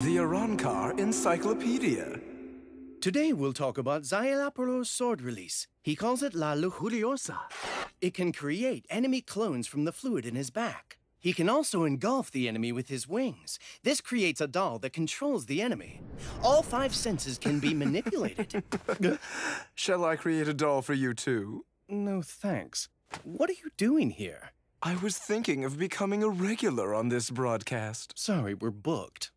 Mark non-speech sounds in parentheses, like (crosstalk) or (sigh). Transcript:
The Arrancar Encyclopedia. Today we'll talk about Szayelaporro's sword release. He calls it La Lujuriosa. It can create enemy clones from the fluid in his back. He can also engulf the enemy with his wings. This creates a doll that controls the enemy. All five senses can be (laughs) manipulated. (laughs) Shall I create a doll for you too? no thanks. What are you doing here? I was thinking of becoming a regular on this broadcast. Sorry, we're booked.